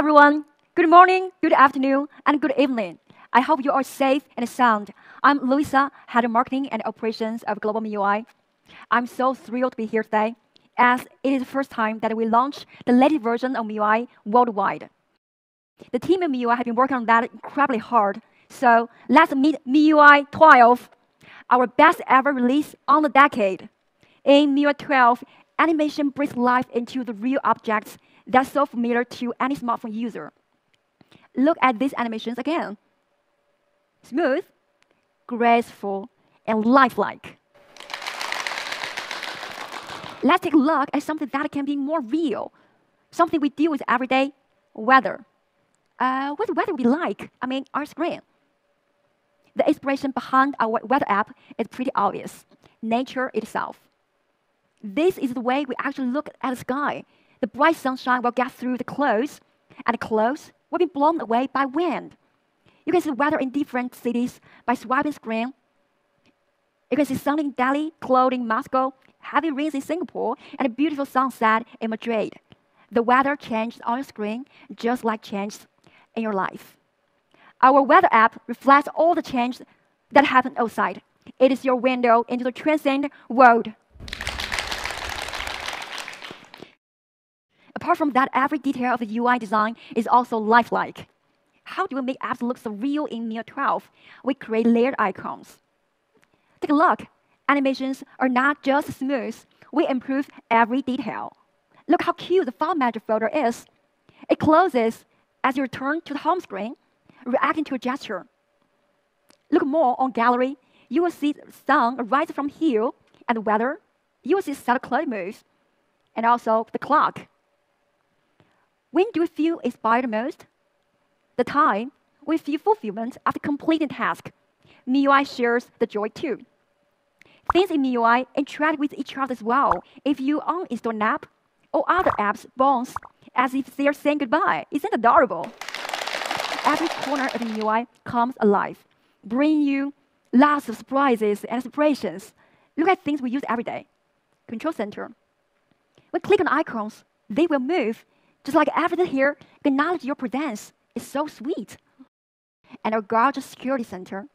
everyone. Good morning, good afternoon, and good evening. I hope you are safe and sound. I'm Louisa, Head of Marketing and Operations of Global MIUI. I'm so thrilled to be here today, as it is the first time that we launch the latest version of MIUI worldwide. The team at MIUI have been working on that incredibly hard, so let's meet MIUI 12, our best ever release on the decade. In MIUI 12, animation brings life into the real objects that's so familiar to any smartphone user. Look at these animations again. Smooth, graceful, and lifelike. Let's take a look at something that can be more real, something we deal with every day, weather. Uh, what the weather be like, I mean, our screen. The inspiration behind our weather app is pretty obvious, nature itself. This is the way we actually look at the sky. The bright sunshine will get through the clouds, and the clothes will be blown away by wind. You can see the weather in different cities by swiping screen. You can see sun in Delhi, cloudy in Moscow, heavy rains in Singapore, and a beautiful sunset in Madrid. The weather changes on your screen just like changes in your life. Our weather app reflects all the changes that happen outside. It is your window into the transcendent world. Apart from that, every detail of the UI design is also lifelike. How do we make apps look so real in MIUI 12? We create layered icons. Take a look. Animations are not just smooth. We improve every detail. Look how cute the file manager folder is. It closes as you return to the home screen, reacting to a gesture. Look more on gallery. You will see the sun rise from hill and the weather. You will see set cloud moves and also the clock. When do we feel inspired most? The time we feel fulfillment after completing task. MIUI shares the joy too. Things in MIUI interact with each other as well. If you uninstall an app, or other apps bounce as if they're saying goodbye. Isn't adorable? Every corner of MIUI comes alive, bringing you lots of surprises and inspirations. Look at things we use every day. Control center. When click on icons, they will move just like everything here, acknowledge your presence is so sweet. And our gorgeous security center.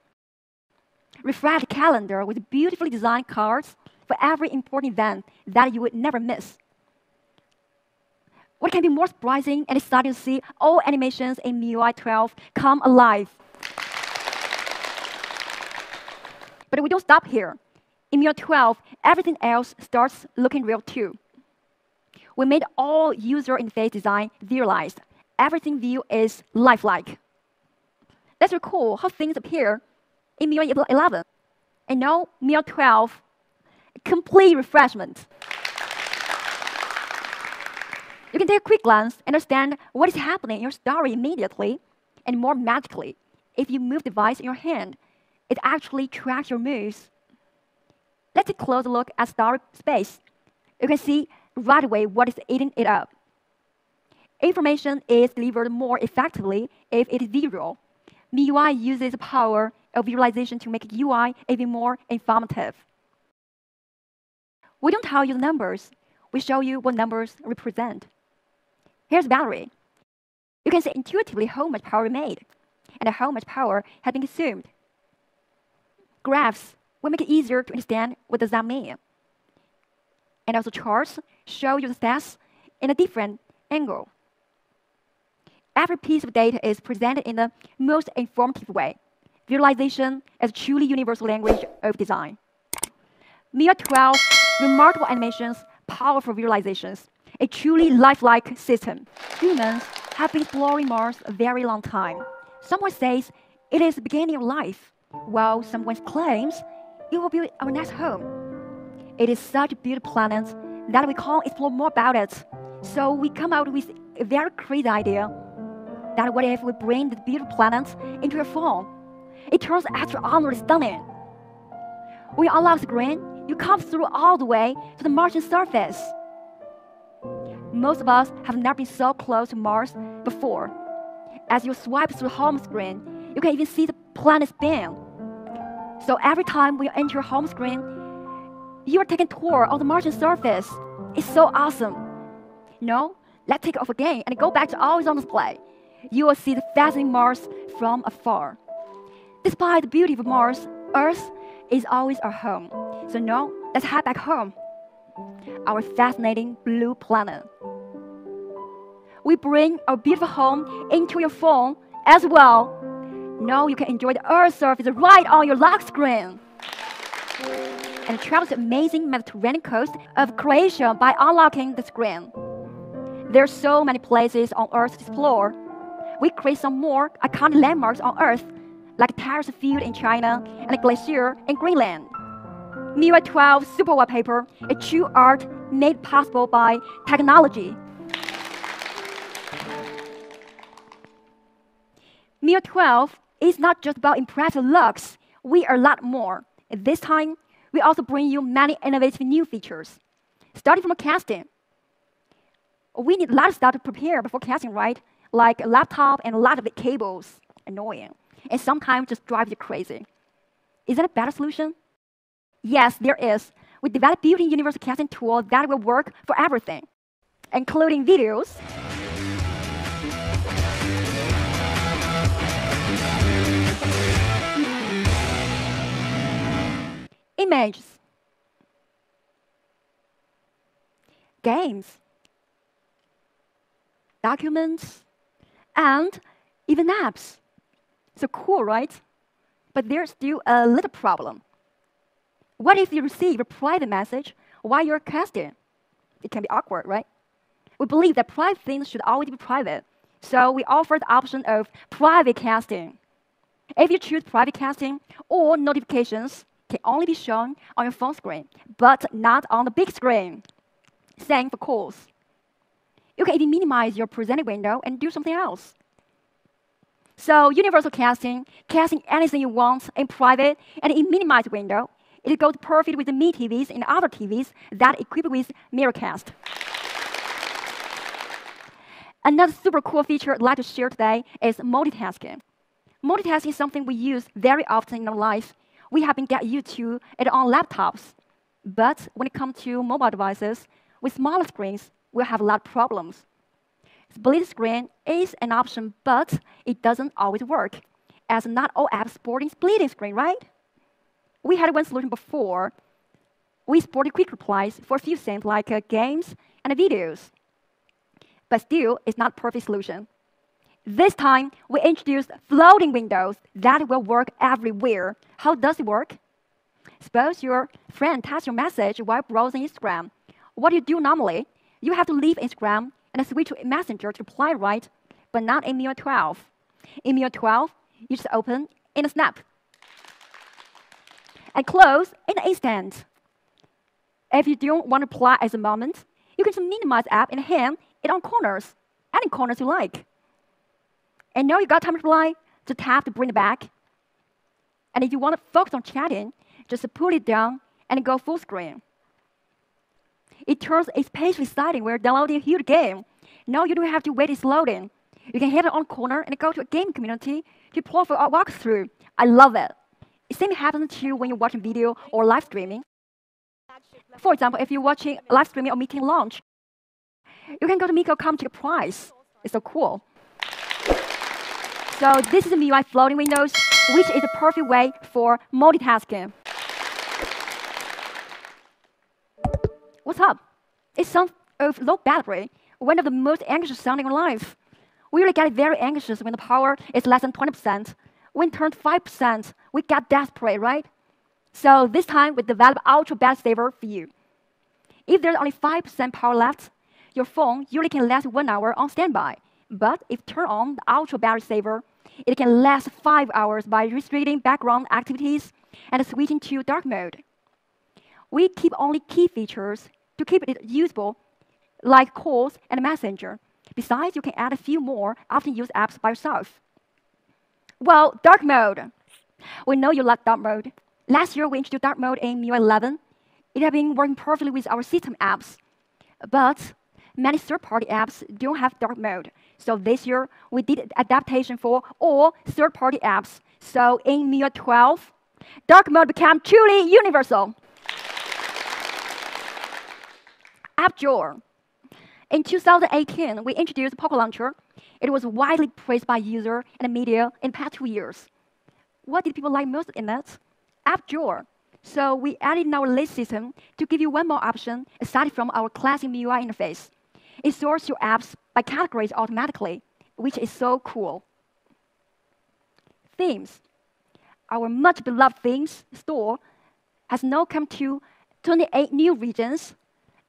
Refresh calendar with beautifully designed cards for every important event that you would never miss. What can be more surprising and exciting to see all animations in MIUI 12 come alive? But we don't stop here. In MIUI 12, everything else starts looking real too. We made all user interface design visualized. Everything view is lifelike. Let's recall how things appear in MIUI 11. And now MIUI 12, complete refreshment. You can take a quick glance, understand what is happening in your story immediately, and more magically, if you move the device in your hand, it actually tracks your moves. Let's take a closer look at story space. You can see right away what is eating it up. Information is delivered more effectively if it is visual. MIUI uses the power of visualization to make UI even more informative. We don't tell you the numbers. We show you what numbers represent. Here's battery. You can see intuitively how much power we made and how much power has been consumed. Graphs will make it easier to understand what does that mean. And also charts show you the stats in a different angle. Every piece of data is presented in the most informative way. Visualization is truly universal language of design. MIUI 12, remarkable animations, powerful visualizations, a truly lifelike system. Humans have been exploring Mars a very long time. Someone says it is the beginning of life, while someone claims it will be our next home. It is such a beautiful planet that we can't explore more about it. So we come out with a very crazy idea that what if we bring the beautiful planet into a phone? It turns extraordinarily stunning. When you unlock the screen, you come through all the way to the Martian surface. Most of us have never been so close to Mars before. As you swipe through home screen, you can even see the planet spin. So every time we enter home screen, you are taking a tour of the Martian surface. It's so awesome. No, let's take off again and go back to always on display. You will see the fascinating Mars from afar. Despite the beauty of Mars, Earth is always our home. So now, let's head back home. Our fascinating blue planet. We bring our beautiful home into your phone as well. Now you can enjoy the Earth surface right on your lock screen. And travel the amazing Mediterranean coast of Croatia by unlocking the screen. There are so many places on Earth to explore. We create some more iconic landmarks on Earth, like terrace field in China and a glacier in Greenland. MIUI 12 Super Wallpaper, a true art made possible by technology. MIUI 12 is not just about impressive looks, we are a lot more. This time, we also bring you many innovative new features. Starting from casting, we need a lot of stuff to prepare before casting, right? Like a laptop and a lot of cables. Annoying. And sometimes just drives you crazy. Is that a better solution? Yes, there is. We developed built-in universal casting tool that will work for everything, including videos, images, games, documents, and even apps. So cool, right? But there's still a little problem. What if you receive a private message while you're casting? It can be awkward, right? We believe that private things should always be private. So we offer the option of private casting. If you choose private casting, all notifications can only be shown on your phone screen, but not on the big screen. Same for calls. You can even minimize your presenting window and do something else. So universal casting, casting anything you want in private and in minimized window, it goes perfect with the Mi TVs and other TVs that equipped with Miracast. Another super cool feature I'd like to share today is multitasking. Multitasking is something we use very often in our life. We have been getting used to it on laptops. But when it comes to mobile devices, with smaller screens, we'll have a lot of problems. Split screen is an option, but it doesn't always work, as not all apps supporting split screen, right? We had one solution before. We supported quick replies for a few things like uh, games and videos. But still, it's not a perfect solution. This time, we introduced floating windows that will work everywhere. How does it work? Suppose your friend types your message while browsing Instagram. What do you do normally? You have to leave Instagram and switch to Messenger to reply right, but not in MIUI 12. In MIUI 12, you just open in a snap and close in an instant. If you don't want to reply at the moment, you can just minimize app in hand it on corners, any corners you like. And now you got time to reply, just tap to bring it back. And if you want to focus on chatting, just put it down and go full screen. It turns especially exciting when you're downloading a huge game. Now you don't have to wait it's loading. You can hit it on corner and go to a game community to play for a walkthrough. I love it. Same happens to you when you're watching video or live streaming. For example, if you're watching live streaming or meeting launch, you can go to Miko.com to get a prize. It's so cool. So this is MIUI floating windows, which is a perfect way for multitasking. What's up? It sounds of low battery, one of the most anxious sound in life. We really get very anxious when the power is less than 20%. When turns 5%, we get desperate, right? So this time we develop Ultra Battery Saver for you. If there's only 5% power left, your phone usually can last one hour on standby. But if turn on the Ultra Battery Saver, it can last five hours by restricting background activities and switching to dark mode. We keep only key features to keep it usable, like calls and messenger. Besides, you can add a few more often used apps by yourself. Well, dark mode. We know you like dark mode. Last year, we introduced dark mode in MIUI 11. It has been working perfectly with our system apps. But many third-party apps don't have dark mode. So this year, we did adaptation for all third-party apps. So in MIUI 12, dark mode became truly universal. App Drawer. In 2018, we introduced Poco Launcher. It was widely praised by users and media in the past two years. What did people like most in it? App drawer. So we added in our list system to give you one more option aside from our classic MIUI interface. It sorts your apps by categories automatically, which is so cool. Themes. Our much beloved themes store has now come to 28 new regions,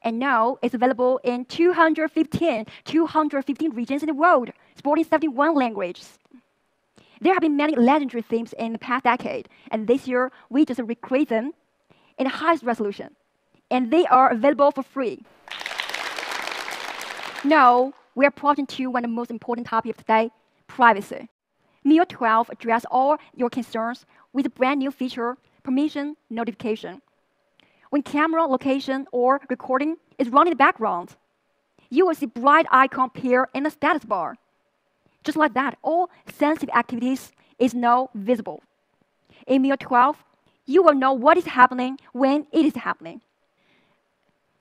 and now it's available in 215, 215 regions in the world, supporting 71 languages. There have been many legendary themes in the past decade, and this year we just recreate them in the highest resolution. And they are available for free. Now, we are approaching to one of the most important topics of today, privacy. MIUI 12 addresses all your concerns with a brand new feature, permission notification. When camera, location, or recording is running in the background, you will see bright icon appear in the status bar. Just like that, all sensitive activities is now visible. In MIUI 12, you will know what is happening when it is happening.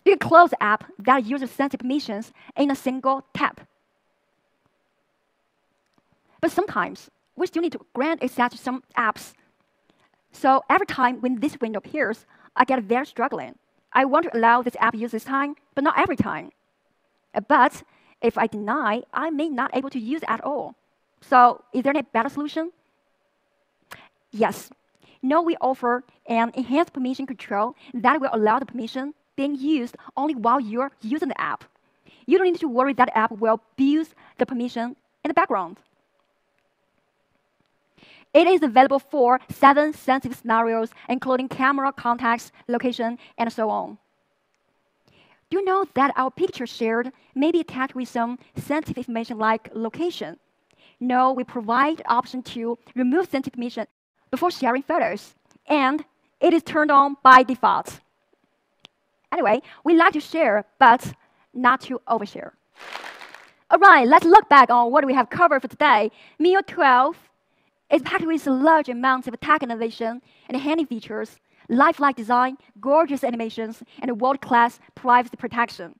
You can close app that uses sensitive permissions in a single tap. But sometimes, we still need to grant access to some apps. So every time when this window appears, I get very struggling. I want to allow this app use this time, but not every time. Uh, but if I deny, I may not able to use it at all. So is there any better solution? Yes. Now we offer an enhanced permission control that will allow the permission being used only while you're using the app. You don't need to worry that app will abuse the permission in the background. It is available for seven sensitive scenarios, including camera, contacts, location, and so on. Do you know that our picture shared may be attached with some sensitive information like location? No, we provide option to remove sensitive information before sharing photos, and it is turned on by default. Anyway, we like to share, but not to overshare. All right, let's look back on what we have covered for today. MIUI 12 is packed with large amounts of tech innovation and handy features lifelike design, gorgeous animations, and world-class privacy protection.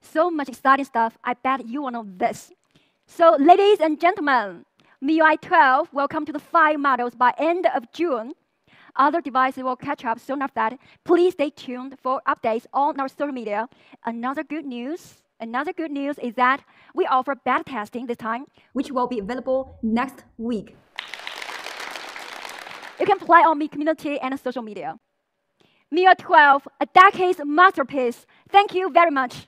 So much exciting stuff, I bet you will know this. So ladies and gentlemen, MIUI 12 will come to the five models by end of June. Other devices will catch up soon after that. Please stay tuned for updates on our social media. Another good news, another good news is that we offer beta testing this time, which will be available next week. You can play on Mi Community and social media. MIUI 12, a decade's masterpiece. Thank you very much.